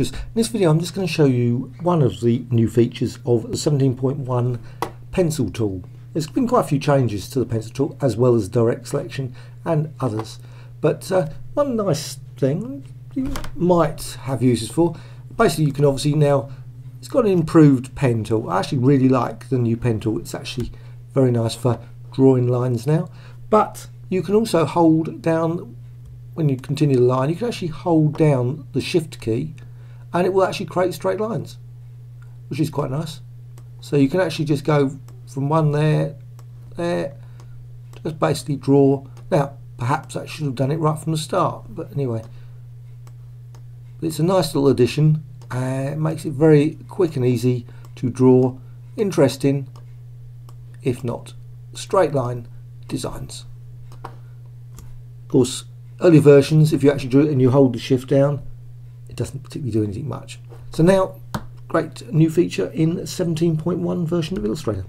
In this video I'm just going to show you one of the new features of the 17.1 pencil tool. There's been quite a few changes to the pencil tool as well as direct selection and others. But uh, one nice thing you might have uses for, basically you can obviously now, it's got an improved pen tool. I actually really like the new pen tool. It's actually very nice for drawing lines now. But you can also hold down, when you continue the line, you can actually hold down the shift key and it will actually create straight lines which is quite nice. So you can actually just go from one there there just basically draw. Now perhaps I should have done it right from the start but anyway. It's a nice little addition uh, it makes it very quick and easy to draw interesting if not straight line designs. Of course early versions if you actually do it and you hold the shift down it doesn't particularly do anything much. So now, great new feature in 17.1 version of Illustrator.